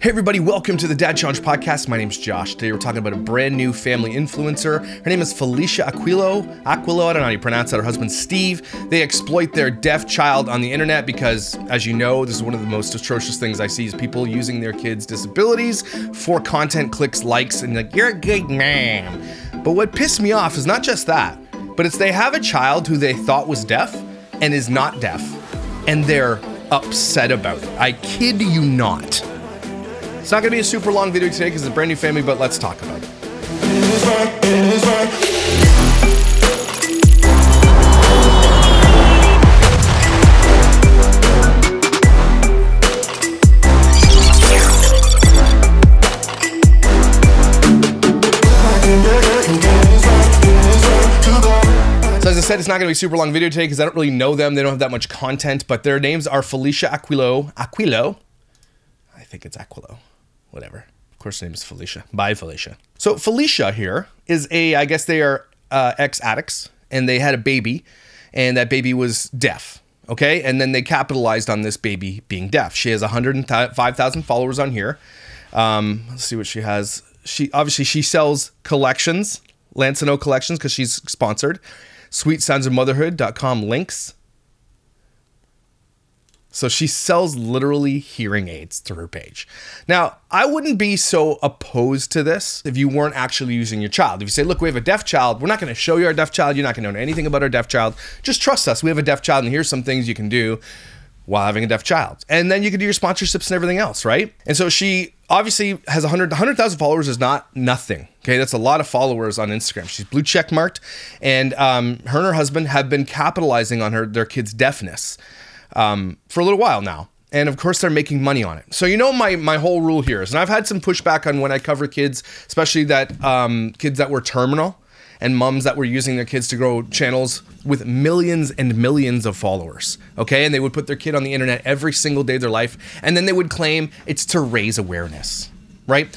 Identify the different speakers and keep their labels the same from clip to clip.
Speaker 1: Hey everybody, welcome to the Dad Challenge podcast. My name's Josh. Today we're talking about a brand new family influencer. Her name is Felicia Aquilo. Aquilo, I don't know how you pronounce that. Her husband Steve. They exploit their deaf child on the internet because, as you know, this is one of the most atrocious things I see is people using their kids' disabilities for content, clicks, likes, and like, you're a good man. But what pissed me off is not just that, but it's they have a child who they thought was deaf and is not deaf. And they're upset about it. I kid you not. It's not going to be a super long video today because it's a brand new family, but let's talk about it. So as I said, it's not going to be a super long video today because I don't really know them. They don't have that much content, but their names are Felicia Aquilo. Aquilo. I think it's Aquilo. Whatever. Of course, her name is Felicia. Bye, Felicia. So Felicia here is a, I guess they are uh, ex-addicts, and they had a baby, and that baby was deaf. Okay, and then they capitalized on this baby being deaf. She has 105,000 followers on here. Um, let's see what she has. She obviously she sells collections, Lansinoh collections, because she's sponsored. SweetSoundsOfMotherhood.com links. So she sells literally hearing aids through her page. Now, I wouldn't be so opposed to this if you weren't actually using your child. If you say, look, we have a deaf child, we're not going to show you our deaf child. You're not going to know anything about our deaf child. Just trust us. We have a deaf child, and here's some things you can do while having a deaf child. And then you can do your sponsorships and everything else, right? And so she obviously has 100 100,000 followers is not nothing. Okay, that's a lot of followers on Instagram. She's blue check marked, and um, her and her husband have been capitalizing on her their kids' deafness um, for a little while now. And of course, they're making money on it. So you know my my whole rule here is, and I've had some pushback on when I cover kids, especially that um, kids that were terminal and moms that were using their kids to grow channels with millions and millions of followers. Okay, and they would put their kid on the internet every single day of their life, and then they would claim it's to raise awareness, right?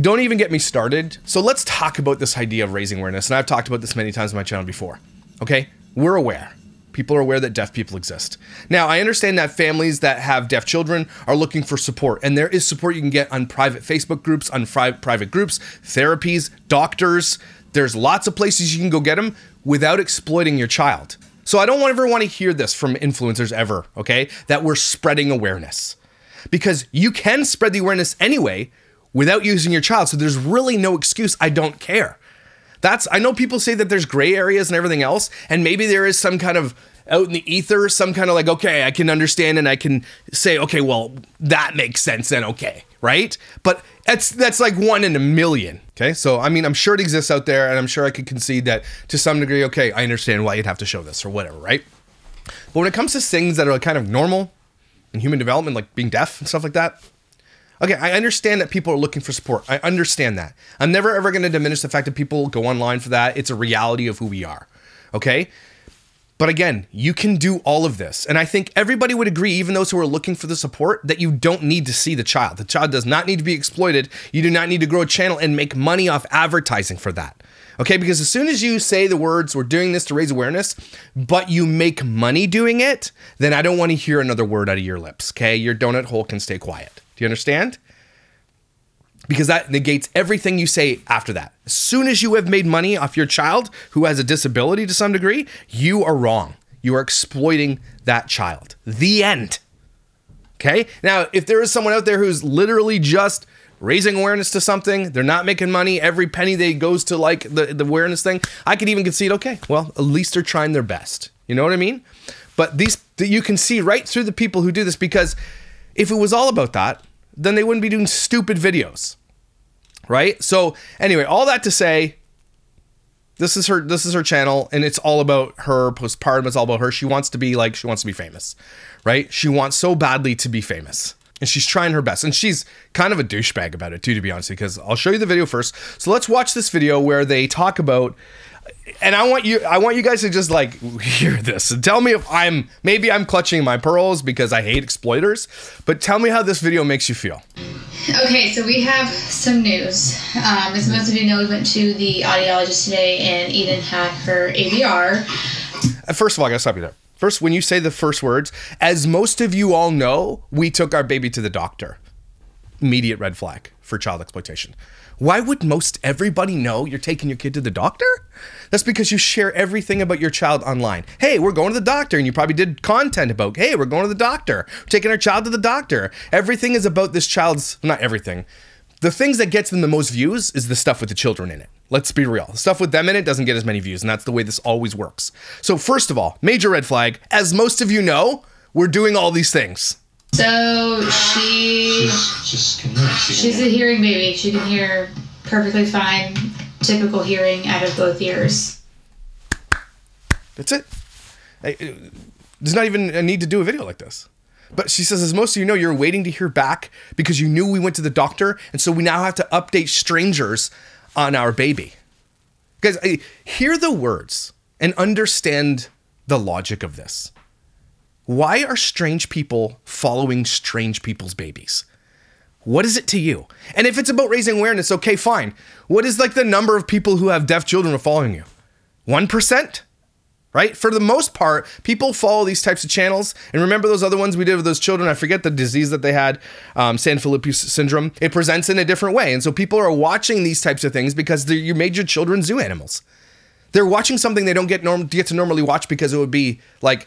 Speaker 1: Don't even get me started. So let's talk about this idea of raising awareness. And I've talked about this many times on my channel before. Okay, we're aware people are aware that deaf people exist. Now, I understand that families that have deaf children are looking for support, and there is support you can get on private Facebook groups, on fri- private groups, therapies, doctors. There's lots of places you can go get them without exploiting your child. So I don't ever want to hear this from influencers ever, okay? That we're spreading awareness. Because you can spread the awareness anyway without using your child. So there's really no excuse. I don't care. That's I know people say that there's gray areas and everything else, and maybe there is some kind of out in the ether, some kind of like, okay, I can understand and I can say, okay, well, that makes sense then, okay, right? But that's that's like one in a million. Okay. So I mean I'm sure it exists out there, and I'm sure I could concede that to some degree, okay, I understand why you'd have to show this or whatever, right? But when it comes to things that are kind of normal in human development, like being deaf and stuff like that, Okay, I understand that people are looking for support. I understand that. I'm never ever going to diminish the fact that people go online for that. It's a reality of who we are. Okay? But again, you can do all of this. And I think everybody would agree, even those who are looking for the support, that you don't need to see the child. The child does not need to be exploited. You do not need to grow a channel and make money off advertising for that. Okay, because as soon as you say the words, we're doing this to raise awareness, but you make money doing it, then I don't want to hear another word out of your lips. Okay, your donut hole can stay quiet. Do you understand? Because that negates everything you say after that. As soon as you have made money off your child who has a disability to some degree, you are wrong. You are exploiting that child. The end. Okay? Now, if there is someone out there who's literally just raising awareness to something, they're not making money, every penny they goes to like the, the awareness thing, I could even concede, okay, well, at least they're trying their best. You know what I mean? But these you can see right through the people who do this because if it was all about that, then they wouldn't be doing stupid videos. Right? So, anyway, all that to say, this is her this is her channel and it's all about her postpartum, it's all about her. She wants to be like she wants to be famous. Right? She wants so badly to be famous. And she's trying her best. And she's kind of a douchebag about it too, to be honest, because I'll show you the video first. So let's watch this video where they talk about and I want you I want you guys to just like hear this and tell me if I'm maybe I'm clutching my pearls because I hate exploiters, but tell me how this video makes you feel.
Speaker 2: Okay, so we have some news. Um, as most of you know, we went to the audiologist today, and Eden had her ABR.
Speaker 1: Uh, First of all, I gotta stop you there. First, when you say the first words, as most of you all know, we took our baby to the doctor. immediate red flag for child exploitation. Why would most everybody know you're taking your kid to the doctor? That's because you share everything about your child online. Hey, we're going to the doctor, and you probably did content about, hey, we're going to the doctor, we're taking our child to the doctor. Everything is about this child's, not everything. The things that gets them the most views is the stuff with the children in it. Let's be real. The stuff with them in it doesn't get as many views, and that's the way this always works. So, first of all, major red flag, as most of you know, we're doing all these things.
Speaker 2: So she
Speaker 3: She's just can
Speaker 2: she's a hearing baby. She can hear perfectly fine, typical hearing out of both ears.
Speaker 1: That's it. I- uh, There's not even a need to do a video like this. But she says, as most of you know, you're waiting to hear back because you knew we went to the doctor, and so we now have to update strangers on our baby. Guys, I, hear the words and understand the logic of this. Why are strange people following strange people's babies? What is it to you? And if it's about raising awareness, okay, fine. What is like the number of people who have deaf children are following you? 1%? Right? For the most part, people follow these types of channels. And remember those other ones we did with those children? I forget the disease that they had, um, Sanfilippo syndrome. It presents in a different way. And so people are watching these types of things because you made your children zoo animals. They're watching something they don't get, norm- get to normally watch because it would be like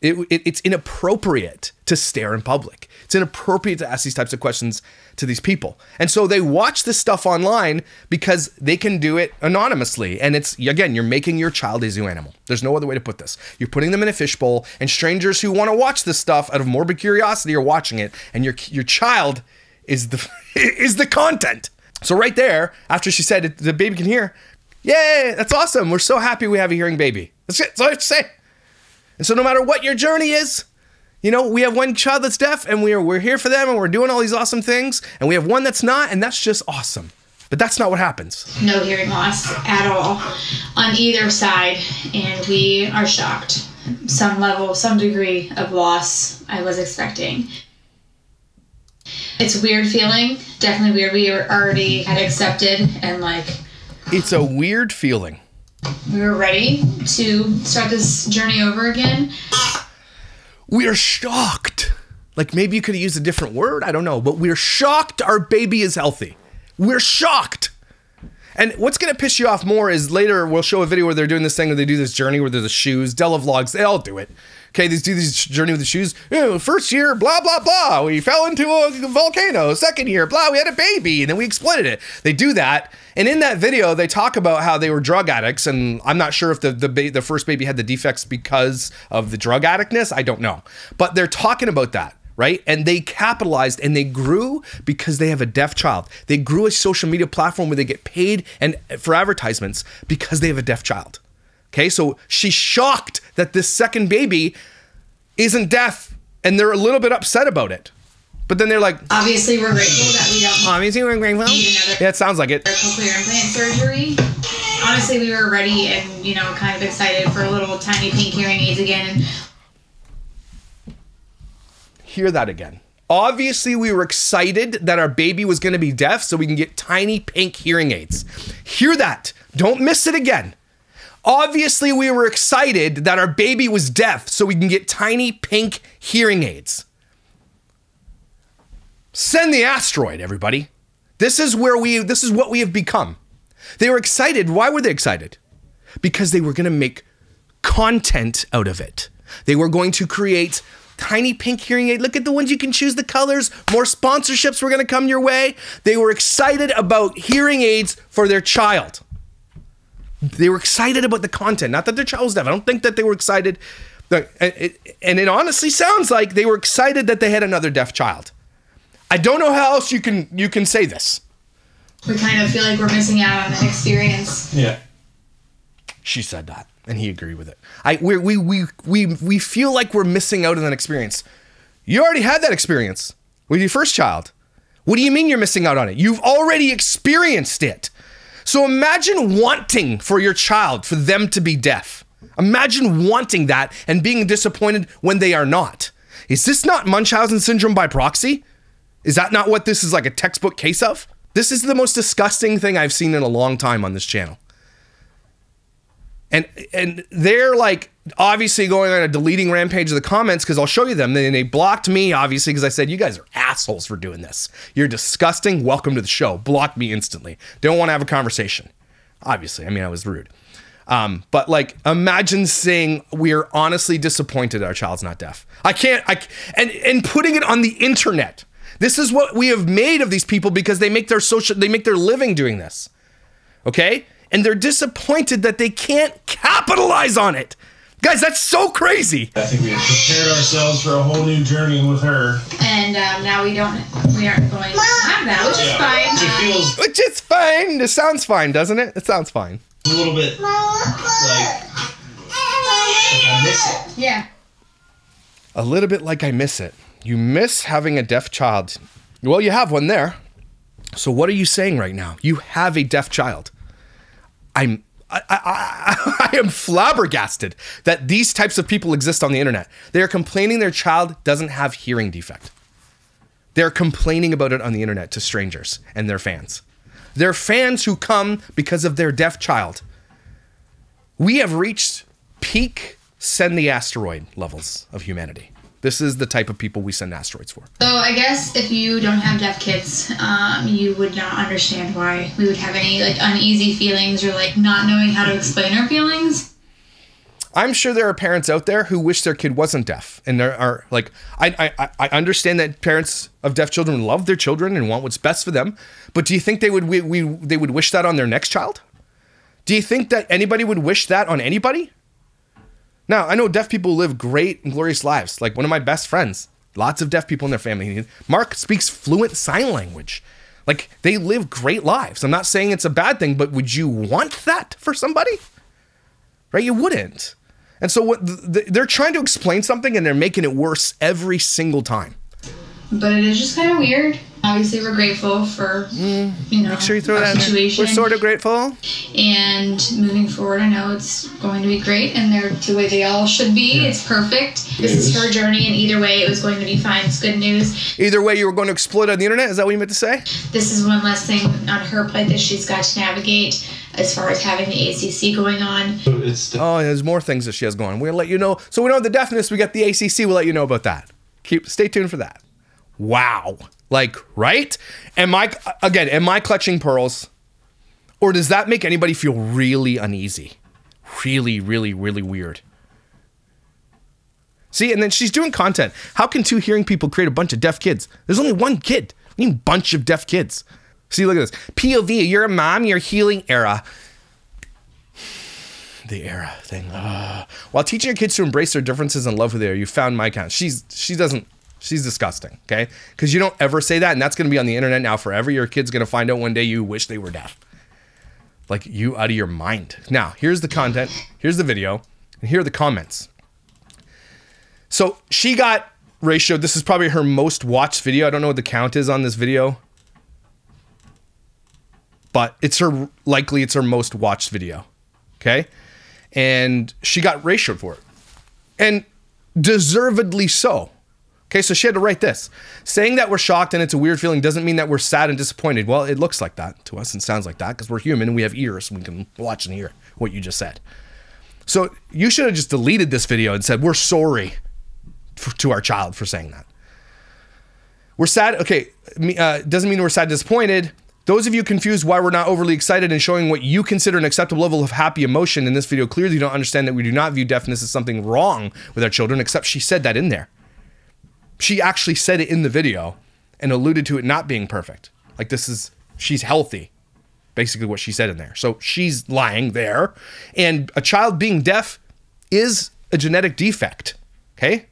Speaker 1: it, it, it's inappropriate to stare in public. It's inappropriate to ask these types of questions to these people. And so they watch this stuff online because they can do it anonymously. And it's, again, you're making your child a zoo animal. There's no other way to put this. You're putting them in a fishbowl, and strangers who want to watch this stuff out of morbid curiosity are watching it, and your, your child is the, is the content. So right there, after she said the baby can hear, yay, that's awesome. We're so happy we have a hearing baby. That's it. That's all I have to say. And so no matter what your journey is, you know, we have one child that's deaf and we're we're here for them and we're doing all these awesome things, and we have one that's not, and that's just awesome. But that's not what happens.
Speaker 2: No hearing loss at all on either side, and we are shocked. Some level, some degree of loss I was expecting. It's a weird feeling, definitely weird. We were already had accepted and like
Speaker 1: It's a weird feeling.
Speaker 2: We were ready to start this journey over again.
Speaker 1: We are shocked. Like maybe you could have used a different word, I don't know, but we're shocked our baby is healthy. We're shocked. And what's gonna piss you off more is later we'll show a video where they're doing this thing where they do this journey where there's the shoes, Della vlogs, they all do it. Okay, they do this journey with the shoes. First year, blah blah blah. We fell into a volcano. Second year, blah, we had a baby, and then we exploited it. They do that, and in that video, they talk about how they were drug addicts. And I'm not sure if the the, ba- the first baby had the defects because of the drug addictness. I don't know, but they're talking about that right? And they capitalized and they grew because they have a deaf child. They grew a social media platform where they get paid and for advertisements because they have a deaf child. Okay, so she's shocked that this second baby isn't deaf, and they're a little bit upset about it. But then they're like,
Speaker 2: Obviously, we're grateful that we don't
Speaker 1: "Obviously, we're grateful."
Speaker 2: need another
Speaker 1: Yeah, it sounds like it.
Speaker 2: cochlear implant surgery. Honestly, we were ready and you know kind of excited for a little tiny pink hearing aids again.
Speaker 1: Hear that again. Obviously, we were excited that our baby was going to be deaf so we can get tiny pink hearing aids. Hear that. Don't miss it again. Obviously, we were excited that our baby was deaf so we can get tiny pink hearing aids. Send the asteroid, everybody. This is where we this is what we have become. They were excited. Why were they excited? Because they were going to make content out of it. They were going to create tiny pink hearing aid. Look at the ones you can choose the colors. More sponsorships were going to come your way. They were excited about hearing aids for their child. They were excited about the content, not that their child was deaf. I don't think that they were excited. And it, honestly sounds like they were excited that they had another deaf child. I don't know how else you can you can say this.
Speaker 2: We kind of feel like we're missing out on that experience.
Speaker 3: Yeah.
Speaker 1: She said that, and he agreed with it. I we we we we we feel like we're missing out on an experience. You already had that experience with your first child. What do you mean you're missing out on it? You've already experienced it. So imagine wanting for your child for them to be deaf. Imagine wanting that and being disappointed when they are not. Is this not Munchausen syndrome by proxy? Is that not what this is like a textbook case of? This is the most disgusting thing I've seen in a long time on this channel. And and they're like obviously going on a deleting rampage of the comments because I'll show you them. Then they blocked me obviously because I said you guys are assholes for doing this. You're disgusting. Welcome to the show. Blocked me instantly. Don't want to have a conversation. Obviously, I mean I was rude. Um, but like, imagine saying we're honestly disappointed our child's not deaf. I can't. I and and putting it on the internet. This is what we have made of these people because they make their social, they make their living doing this. Okay, and they're disappointed that they can't capitalize on it. Guys, that's so crazy.
Speaker 3: I think we have prepared ourselves for a whole new journey with her.
Speaker 2: And um, now we don't, we aren't going to have that, which is fine.
Speaker 3: It
Speaker 2: Um,
Speaker 3: feels
Speaker 1: Which is fine. It sounds fine, doesn't it? It sounds fine.
Speaker 3: a little bit like, like I miss it.
Speaker 2: yeah.
Speaker 1: A little bit like I miss it. You miss having a deaf child. Well, you have one there. So what are you saying right now? You have a deaf child. I'm I, I, I, am flabbergasted that these types of people exist on the internet. They are complaining their child doesn't have hearing defect. They're complaining about it on the internet to strangers and their fans. They're fans who come because of their deaf child. We have reached peak send the asteroid levels of humanity. This is the type of people we send asteroids for.
Speaker 2: So I guess if you don't have deaf kids, um, you would not understand why we would have any like uneasy feelings or like not knowing how to explain our feelings.
Speaker 1: I'm sure there are parents out there who wish their kid wasn't deaf, and there are like I I, I understand that parents of deaf children love their children and want what's best for them, but do you think they would we, we they would wish that on their next child? Do you think that anybody would wish that on anybody? Now I know deaf people live great and glorious lives. Like one of my best friends, lots of deaf people in their family. Mark speaks fluent sign language. Like they live great lives. I'm not saying it's a bad thing, but would you want that for somebody? right? You wouldn't. And so what th- th- they're trying to explain something and they're making it worse every single time.
Speaker 2: But it is just kind of weird. Obviously, we're grateful for mm. you know
Speaker 1: Make sure you throw
Speaker 2: our
Speaker 1: that in
Speaker 2: situation.
Speaker 1: We're sort of grateful.
Speaker 2: and moving forward, I know it's going to be great, and they're the way they all should be. It's perfect. This is her journey, and either way, it was going to be fine. It's good news.
Speaker 1: Either way, you were going to exploit on the internet. Is that what you meant to say?
Speaker 2: This is one less thing on her plate that she's got to navigate as far as having the ACC going on.
Speaker 3: It's the,
Speaker 1: Oh, there's more things that she has going. We'll let you know. So we know the deafness. We got the ACC. We'll let you know about that. Keep stay tuned for that. Wow, like right? Am I again? Am I clutching pearls, or does that make anybody feel really uneasy? Really, really, really weird. See, and then she's doing content. How can two hearing people create a bunch of deaf kids? There's only one kid. We mean, bunch of deaf kids. See, look at this. POV, you're a mom, you're healing era. The era thing. Ugh. While teaching your kids to embrace their differences and love who they are, you found my account. She's she doesn't she's disgusting, okay? Because you don't ever say that, and that's gonna be on the internet now forever. Your kid's gonna find out one day you wish they were deaf. Like you out of your mind. Now, here's the content, here's the video, and here are the comments. So she got ratioed. This is probably her most watched video. I don't know what the count is on this video. But it's her likely it's her most watched video. Okay? And she got ratioed for it. And deservedly so. Okay, so she had to write this. Saying that we're shocked and it's a weird feeling doesn't mean that we're sad and disappointed. Well, it looks like that to us and sounds like that because we're human and we have ears and we can watch and hear what you just said. So you should have just deleted this video and said, We're sorry for, to our child for saying that. We're sad. Okay, uh, doesn't mean we're sad, disappointed. Those of you confused why we're not overly excited and showing what you consider an acceptable level of happy emotion in this video clearly don't understand that we do not view deafness as something wrong with our children, except she said that in there. She actually said it in the video and alluded to it not being perfect. Like this is, she's healthy, basically what she said in there. So she's lying there. And a child being deaf is a genetic defect. Okay?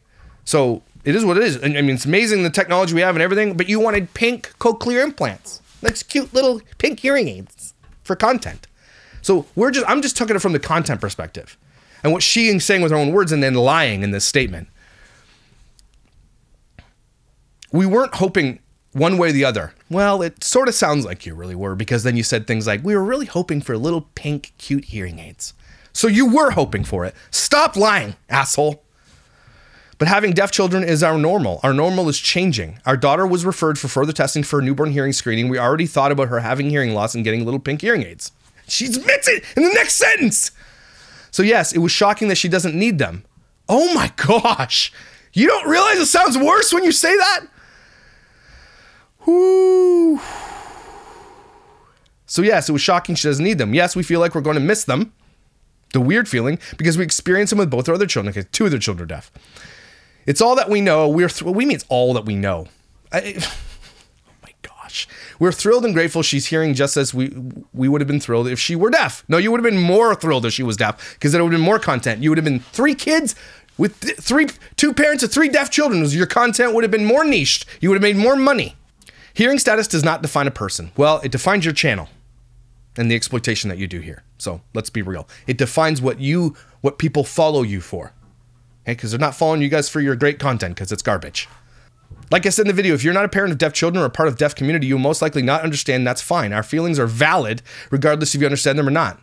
Speaker 1: So it is what it is. I mean, it's amazing the technology we have and everything, but you wanted pink cochlear implants. That's cute little pink hearing aids for content. So we're just, I'm just taking it from the content perspective and what she is saying with her own words and then lying in this statement. We weren't hoping one way or the other. Well, it sort of sounds like you really were because then you said things like, we were really hoping for little pink, cute hearing aids. So you were hoping for it. Stop lying, asshole. But having deaf children is our normal. Our normal is changing. Our daughter was referred for further testing for a newborn hearing screening. We already thought about her having hearing loss and getting little pink hearing aids. She admits it in the next sentence. So, yes, it was shocking that she doesn't need them. Oh my gosh. You don't realize it sounds worse when you say that? So, yes, it was shocking she doesn't need them. Yes, we feel like we're going to miss them. The weird feeling because we experience them with both our other children. Okay, two of their children are deaf. It's all that we know. We're th- we mean it's all that we know. I, oh my gosh, we're thrilled and grateful she's hearing just as we we would have been thrilled if she were deaf. No, you would have been more thrilled if she was deaf because then it would have been more content. You would have been three kids with th- three two parents of three deaf children. Your content would have been more niched. You would have made more money. Hearing status does not define a person. Well, it defines your channel and the exploitation that you do here. So let's be real. It defines what you what people follow you for. Okay, because they're not following you guys for your great content because it's garbage. Like I said in the video, if you're not a parent of deaf children or a part of deaf community, you'll most likely not understand. That's fine. Our feelings are valid, regardless if you understand them or not.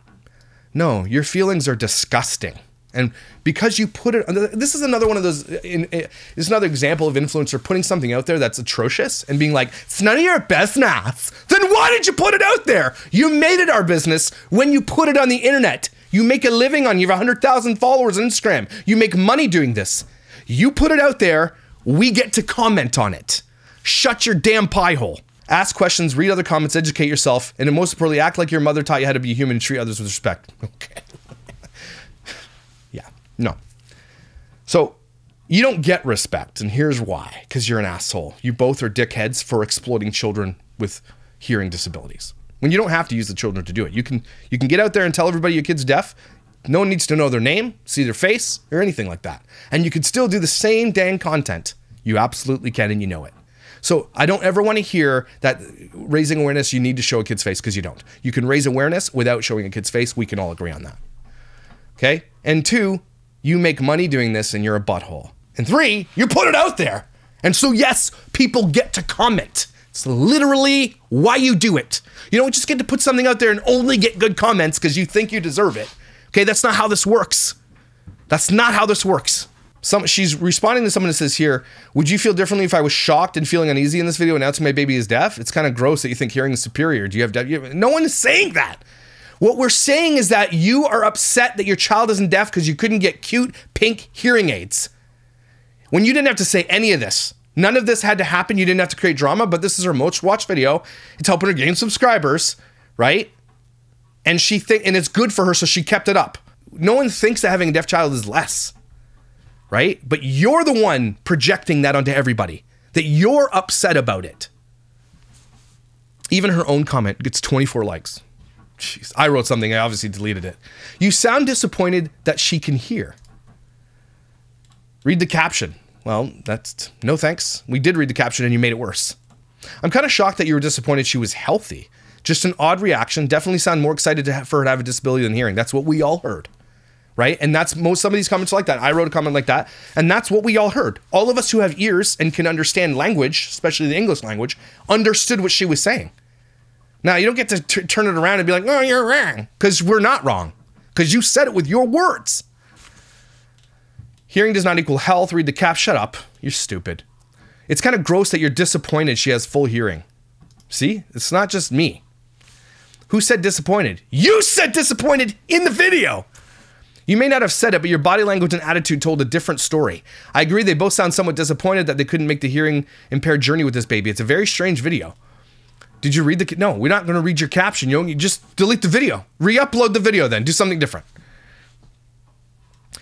Speaker 1: No, your feelings are disgusting. And because you put it, this is another one of those. In, in, this is another example of influencer putting something out there that's atrocious and being like, "It's none of your business." Then why did you put it out there? You made it our business when you put it on the internet. You make a living on. You have hundred thousand followers on Instagram. You make money doing this. You put it out there. We get to comment on it. Shut your damn pie hole. Ask questions, read other comments, educate yourself, and most importantly, act like your mother taught you how to be human and treat others with respect. Okay. No. So you don't get respect, and here's why because you're an asshole. You both are dickheads for exploiting children with hearing disabilities. When you don't have to use the children to do it, you can you can get out there and tell everybody your kid's deaf. No one needs to know their name, see their face, or anything like that. And you can still do the same dang content. You absolutely can, and you know it. So I don't ever want to hear that raising awareness, you need to show a kid's face because you don't. You can raise awareness without showing a kid's face. We can all agree on that. Okay? And two, you make money doing this and you're a butthole. And three, you put it out there. And so, yes, people get to comment. It's literally why you do it. You don't just get to put something out there and only get good comments because you think you deserve it. Okay, that's not how this works. That's not how this works. Some, she's responding to someone that says here, would you feel differently if I was shocked and feeling uneasy in this video announcing my baby is deaf? It's kind of gross that you think hearing is superior. Do you have deaf? No one is saying that. What we're saying is that you are upset that your child isn't deaf because you couldn't get cute pink hearing aids. When you didn't have to say any of this. None of this had to happen. You didn't have to create drama, but this is her most watched video. It's helping her gain subscribers, right? And she think and it's good for her, so she kept it up. No one thinks that having a deaf child is less, right? But you're the one projecting that onto everybody, that you're upset about it. Even her own comment gets 24 likes. Jeez, I wrote something. I obviously deleted it. You sound disappointed that she can hear. Read the caption. Well, that's no thanks. We did read the caption and you made it worse. I'm kind of shocked that you were disappointed she was healthy. Just an odd reaction. Definitely sound more excited have, for her to have a disability than hearing. That's what we all heard. Right? And that's most some of these comments like that. I wrote a comment like that, and that's what we all heard. All of us who have ears and can understand language, especially the English language, understood what she was saying. Now, you don't get to t- turn it around and be like, oh, you're wrong, because we're not wrong, because you said it with your words. Hearing does not equal health. Read the cap. Shut up. You're stupid. It's kind of gross that you're disappointed she has full hearing. See? It's not just me. Who said disappointed? You said disappointed in the video. You may not have said it, but your body language and attitude told a different story. I agree they both sound somewhat disappointed that they couldn't make the hearing impaired journey with this baby. It's a very strange video. Did you read the? No, we're not going to read your caption. You, just delete the video, re-upload the video, then do something different.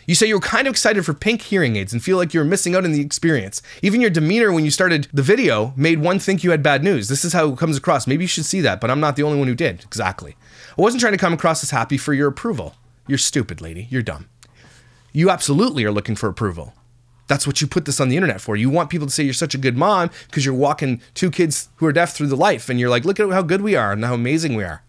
Speaker 1: You say you were kind of excited for pink hearing aids and feel like you were missing out on the experience. Even your demeanor when you started the video made one think you had bad news. This is how it comes across. Maybe you should see that, but I'm not the only one who did. Exactly. I wasn't trying to come across as happy for your approval. You're stupid, lady. You're dumb. You absolutely are looking for approval. That's what you put this on the internet for. You want people to say you're such a good mom because you're walking two kids who are deaf through the life and you're like, look at how good we are and how amazing we are.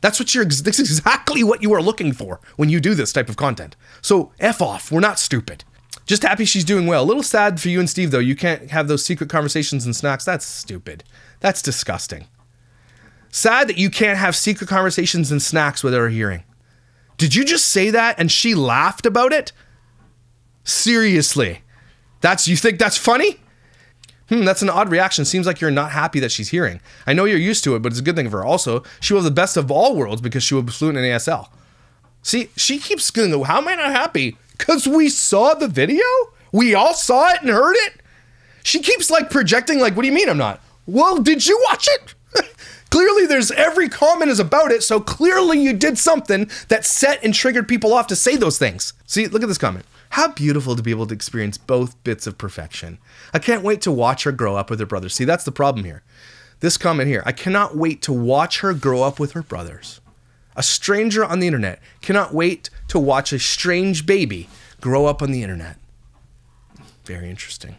Speaker 1: That's what you're that's exactly what you are looking for when you do this type of content. So F off. We're not stupid. Just happy she's doing well. A little sad for you and Steve though. You can't have those secret conversations and snacks. That's stupid. That's disgusting. Sad that you can't have secret conversations and snacks with her hearing. Did you just say that and she laughed about it? Seriously. That's you think that's funny? Hmm, that's an odd reaction. Seems like you're not happy that she's hearing. I know you're used to it, but it's a good thing for her. Also, she will have the best of all worlds because she will be fluent in ASL. See, she keeps going, how am I not happy? Because we saw the video? We all saw it and heard it? She keeps like projecting, like, what do you mean I'm not? Well, did you watch it? clearly, there's every comment is about it, so clearly you did something that set and triggered people off to say those things. See, look at this comment. How beautiful to be able to experience both bits of perfection. I can't wait to watch her grow up with her brothers. See, that's the problem here. This comment here. I cannot wait to watch her grow up with her brothers. A stranger on the internet cannot wait to watch a strange baby grow up on the internet. Very interesting.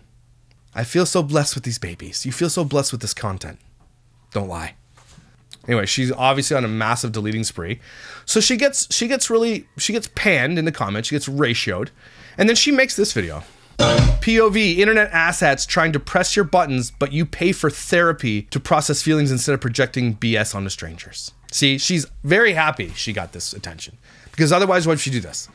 Speaker 1: I feel so blessed with these babies. You feel so blessed with this content. Don't lie. Anyway, she's obviously on a massive deleting spree. So she gets she gets really she gets panned in the comments, she gets ratioed, and then she makes this video. POV, internet assets trying to press your buttons, but you pay for therapy to process feelings instead of projecting BS onto strangers. See, she's very happy she got this attention. Because otherwise, why would she do this?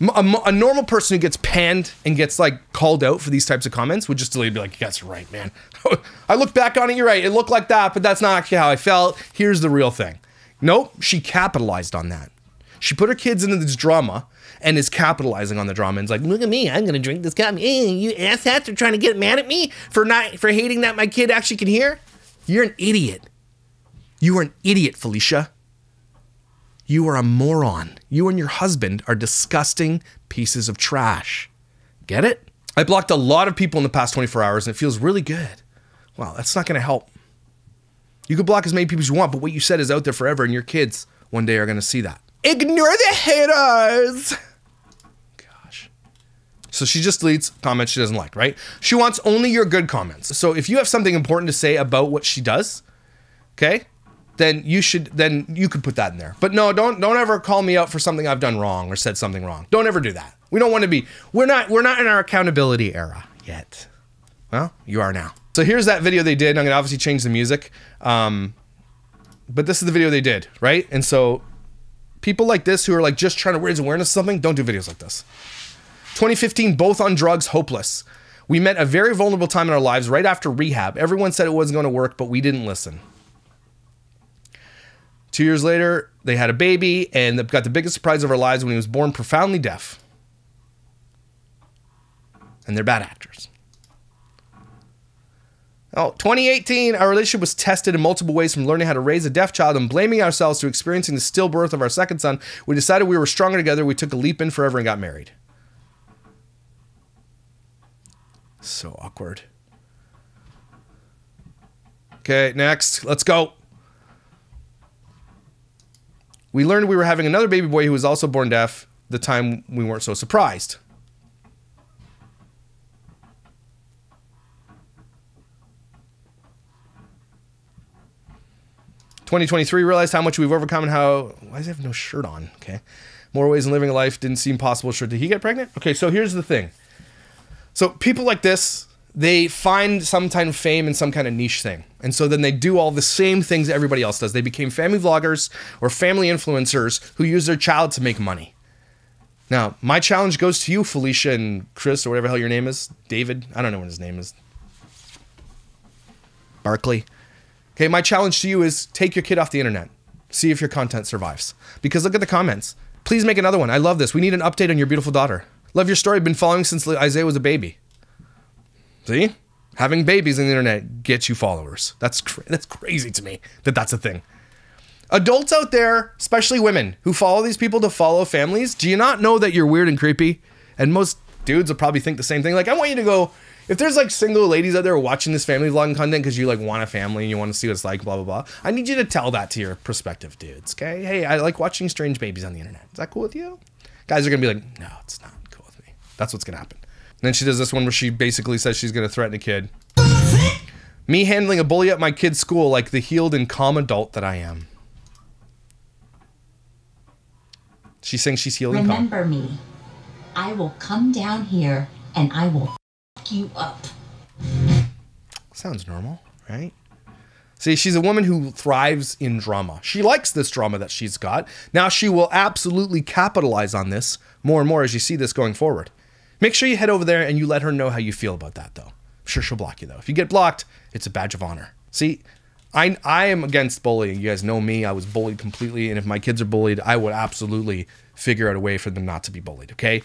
Speaker 1: A, a, normal person who gets panned and gets like called out for these types of comments would just delete and be like, "That's right, man. I look back on it, you're right. It looked like that, but that's not actually how I felt. Here's the real thing." Nope, she capitalized on that. She put her kids into this drama and is capitalizing on the drama and is like, "Look at me, I'm gonna drink this cup. Hey, you asshats are trying to get mad at me for not for hating that my kid actually can hear. You're an idiot. You are an idiot, Felicia." You are a moron. You and your husband are disgusting pieces of trash. Get it? I blocked a lot of people in the past 24 hours and it feels really good. Well, that's not to help. You can block as many people as you want, but what you said is out there forever and your kids one day are to see that. Ignore the haters. Gosh. So she just deletes comments she doesn't like, right? She wants only your good comments. So if you have something important to say about what she does, okay? then you should then you could put that in there. But no, don't don't ever call me out for something I've done wrong or said something wrong. Don't ever do that. We don't want to be we're not we're not in our accountability era yet. Well, you are now. So here's that video they did. I'm gonna obviously change the music. Um, but this is the video they did, right? And so people like this who are like just trying to raise awareness of something, don't do videos like this. 2015, both on drugs, hopeless. We met a very vulnerable time in our lives right after rehab. Everyone said it wasn't going to work, but we didn't listen. Two years later, they had a baby and got the biggest surprise of our lives when he was born profoundly deaf. And they're bad actors. Oh, 2018, our relationship was tested in multiple ways from learning how to raise a deaf child and blaming ourselves to experiencing the stillbirth of our second son. We decided we were stronger together. We took a leap in forever and got married. So awkward. Okay, next. Let's go. We learned we were having another baby boy who was also born deaf. The time we weren't so surprised. Twenty twenty three realized how much we've overcome and how why does he have no shirt on? Okay. More ways in living a life didn't seem possible. Sure, did he get pregnant? Okay, so here's the thing. So people like this they find some kind of fame in some kind of niche thing. And so then they do all the same things everybody else does. They became family vloggers or family influencers who use their child to make money. Now, my challenge goes to you, Felicia and Chris, or whatever hell your name is. David. I don't know what his name is. Barkley. Okay, my challenge to you is take your kid off the internet. See if your content survives. Because look at the comments. Please make another one. I love this. We need an update on your beautiful daughter. Love your story. Been following since Isaiah was a baby. See? Having babies on the internet gets you followers. That's cra- that's crazy to me that that's a thing. Adults out there, especially women who follow these people to follow families, do you not know that you're weird and creepy? And most dudes will probably think the same thing. Like, I want you to go. If there's like single ladies out there watching this family vlogging content because you like want a family and you want to see what it's like, blah blah blah. I need you to tell that to your prospective dudes. Okay? Hey, I like watching strange babies on the internet. Is that cool with you? Guys are gonna be like, no, it's not cool with me. That's what's gonna happen. And then she does this one where she basically says she's going to threaten a kid. Me handling a bully at my kid's school like the healed and calm adult that I am. She's saying she's healed and calm.
Speaker 4: Remember me. I will come down here and I will you up.
Speaker 1: Sounds normal, right? See, she's a woman who thrives in drama. She likes this drama that she's got. Now she will absolutely capitalize on this more and more as you see this going forward. Make sure you head over there and you let her know how you feel about that, though. I'm sure she'll block you, though. If you get blocked, it's a badge of honor. See, I, I am against bullying. You guys know me. I was bullied completely. And if my kids are bullied, I would absolutely figure out a way for them not to be bullied, okay?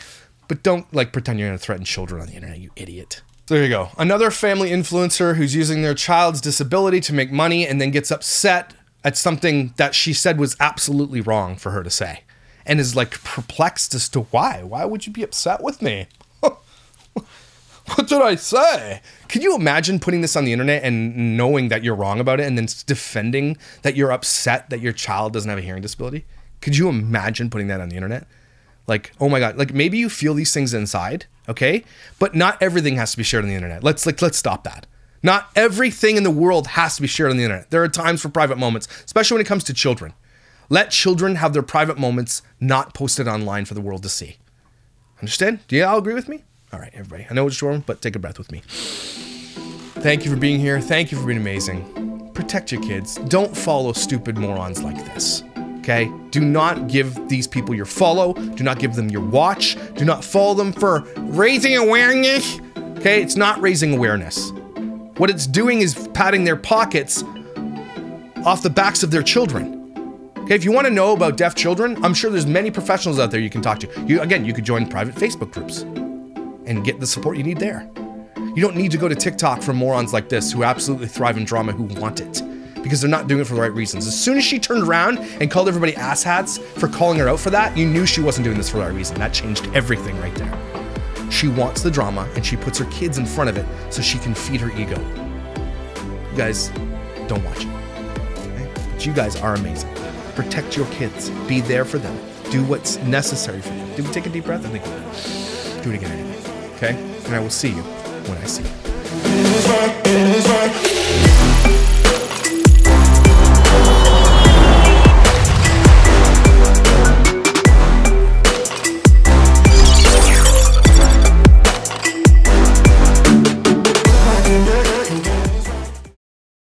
Speaker 1: But don't like pretend you're gonna threaten children on the internet, you idiot. There you go. Another family influencer who's using their child's disability to make money and then gets upset at something that she said was absolutely wrong for her to say and is like perplexed as to why. Why would you be upset with me? what did I say? Can you imagine putting this on the internet and knowing that you're wrong about it and then defending that you're upset that your child doesn't have a hearing disability? Could you imagine putting that on the internet? Like, oh my god, like maybe you feel these things inside, okay? But not everything has to be shared on the internet. Let's like let's stop that. Not everything in the world has to be shared on the internet. There are times for private moments, especially when it comes to children. Let children have their private moments not posted online for the world to see. Understand? Do you all agree with me? All right, everybody. I know it's short, but take a breath with me. Thank you for being here. Thank you for being amazing. Protect your kids. Don't follow stupid morons like this. Okay? Do not give these people your follow. Do not give them your watch. Do not follow them for raising awareness. Okay? It's not raising awareness. What it's doing is patting their pockets off the backs of their children. Okay, if you want to know about deaf children, I'm sure there's many professionals out there you can talk to. You again, you could join private Facebook groups and get the support you need there. You don't need to go to TikTok for morons like this who absolutely thrive in drama who want it because they're not doing it for the right reasons. As soon as she turned around and called everybody asshats for calling her out for that, you knew she wasn't doing this for the right reason. That changed everything right there. She wants the drama and she puts her kids in front of it so she can feed her ego. You guys don't watch it. Okay? But you guys are amazing. Protect your kids. Be there for them. Do what's necessary for them. Do we take a deep breath? I think we do it again. Okay? And I will see you when I see you.